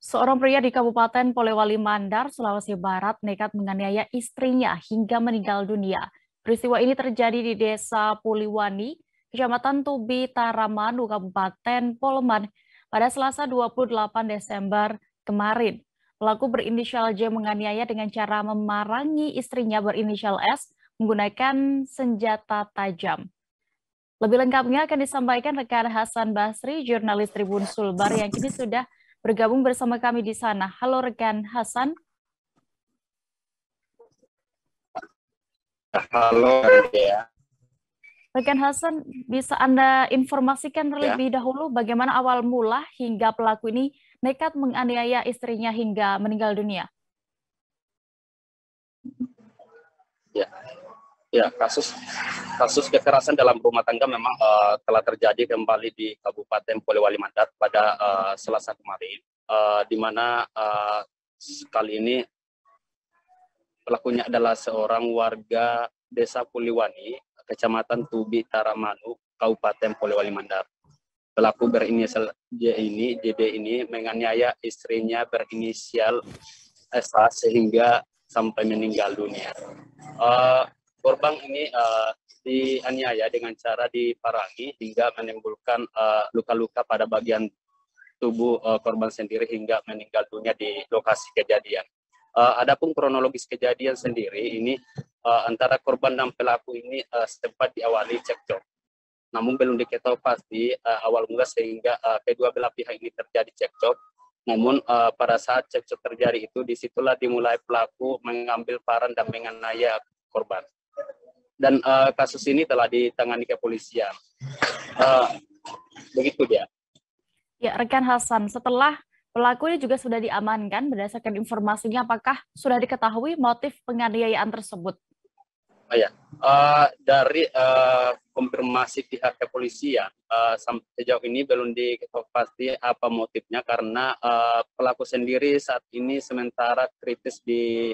Seorang pria di Kabupaten Polewali Mandar, Sulawesi Barat nekat menganiaya istrinya hingga meninggal dunia. Peristiwa ini terjadi di Desa Puliwani, Kecamatan Tubi Taramanu, Kabupaten Poleman pada Selasa 28 Desember kemarin. Pelaku berinisial J menganiaya dengan cara memarangi istrinya berinisial S menggunakan senjata tajam. Lebih lengkapnya akan disampaikan rekan Hasan Basri, jurnalis Tribun Sulbar yang kini sudah bergabung bersama kami di sana. Halo rekan Hasan. Halo ya. Rekan Hasan, bisa Anda informasikan ya. terlebih ya. dahulu bagaimana awal mula hingga pelaku ini nekat menganiaya istrinya hingga meninggal dunia? Ya, Ya, kasus kasus kekerasan dalam rumah tangga memang uh, telah terjadi kembali di Kabupaten Polewali Mandar pada uh, Selasa kemarin, uh, di mana uh, kali ini pelakunya adalah seorang warga Desa Puliwani, Kecamatan Tubi Taramanu, Kabupaten Polewali Mandar. Pelaku berinisial J ini, JD ini menganiaya istrinya berinisial SA sehingga sampai meninggal dunia. Uh, korban ini uh, dianiaya dengan cara diparangi hingga menimbulkan eh, luka-luka uh, pada bagian tubuh uh, korban sendiri hingga meninggal dunia di lokasi kejadian. Uh, adapun kronologis kejadian sendiri ini uh, antara korban dan pelaku ini uh, sempat diawali cekcok. Namun belum diketahui pasti uh, awal mula sehingga uh, kedua belah pihak ini terjadi cekcok. Namun uh, pada saat cekcok terjadi itu di situlah dimulai pelaku mengambil paran dan menganiaya korban dan uh, kasus ini telah ditangani kepolisian. Uh, begitu dia. Ya, rekan Hasan, setelah pelaku ini juga sudah diamankan berdasarkan informasinya, apakah sudah diketahui motif penganiayaan tersebut? Oh, ya, uh, dari uh, konfirmasi pihak kepolisian uh, sampai sejauh ini belum diketahui pasti apa motifnya karena uh, pelaku sendiri saat ini sementara kritis di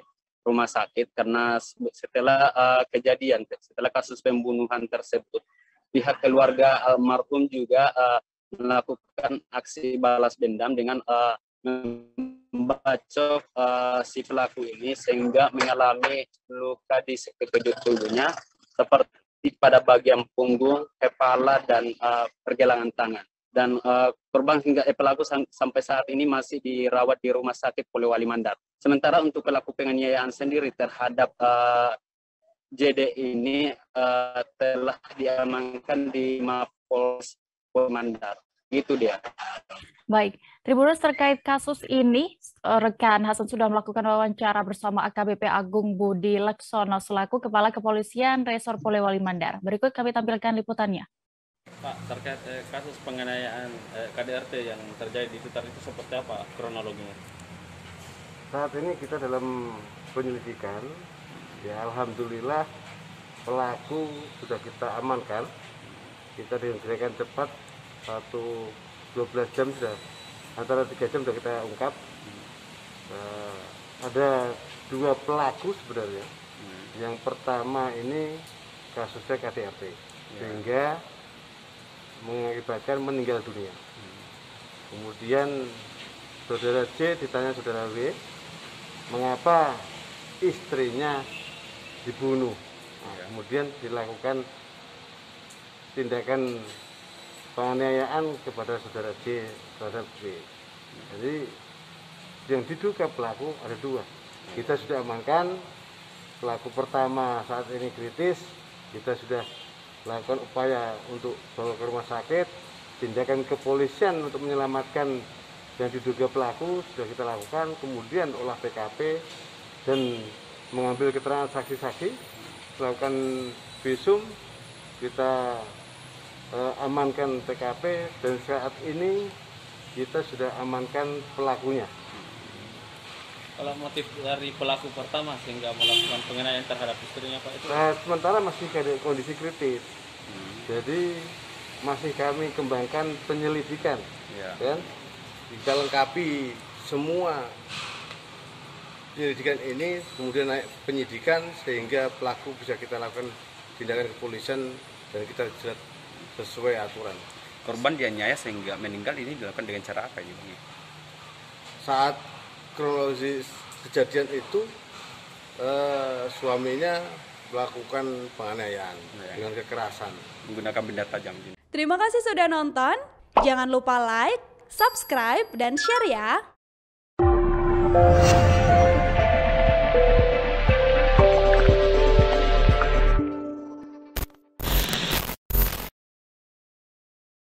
rumah sakit karena setelah uh, kejadian, setelah kasus pembunuhan tersebut, pihak keluarga almarhum juga uh, melakukan aksi balas dendam dengan uh, membacok uh, si pelaku ini sehingga mengalami luka di sekujur tubuhnya seperti pada bagian punggung, kepala, dan uh, pergelangan tangan dan uh, korban hingga eh, pelaku sam sampai saat ini masih dirawat di rumah sakit Polewali Mandar. Sementara untuk pelaku penganiayaan sendiri terhadap uh, JD ini uh, telah diamankan di Mapolres Mandar. Itu dia. Baik, Tribunus terkait kasus ini, rekan Hasan sudah melakukan wawancara bersama AKBP Agung Budi Leksono selaku Kepala Kepolisian Resor Polewali Mandar. Berikut kami tampilkan liputannya. Pak, terkait eh, kasus penganiayaan eh, KDRT yang terjadi di Tutar itu seperti apa kronologinya? Saat ini kita dalam penyelidikan, ya Alhamdulillah pelaku sudah kita amankan. Kita dengan cepat, satu 12 jam sudah, antara tiga jam sudah kita ungkap. Nah, ada dua pelaku sebenarnya. Hmm. Yang pertama ini kasusnya KDRT, ya. sehingga mengakibatkan meninggal dunia. Kemudian saudara C ditanya saudara W, mengapa istrinya dibunuh? Nah, iya. kemudian dilakukan tindakan penganiayaan kepada saudara C terhadap W. Jadi yang diduga pelaku ada dua. Kita sudah amankan pelaku pertama saat ini kritis, kita sudah lakukan upaya untuk bawa ke rumah sakit tindakan kepolisian untuk menyelamatkan yang diduga pelaku sudah kita lakukan kemudian olah TKP dan mengambil keterangan saksi-saksi melakukan visum kita eh, amankan TKP dan saat ini kita sudah amankan pelakunya kalau motif dari pelaku pertama sehingga melakukan penganiayaan terhadap istrinya Pak itu? Nah, sementara masih ada kondisi kritis. Hmm. Jadi masih kami kembangkan penyelidikan. Ya. Kan? Kita lengkapi semua penyelidikan ini kemudian naik penyidikan sehingga pelaku bisa kita lakukan tindakan kepolisian dan kita jerat sesuai aturan. Korban dianiaya sehingga meninggal ini dilakukan dengan cara apa ini? saat kronologis kejadian itu eh, suaminya melakukan penganiayaan Ya. dengan kekerasan. menggunakan benda tajam. Terima kasih sudah nonton. Jangan lupa like, subscribe, dan share ya.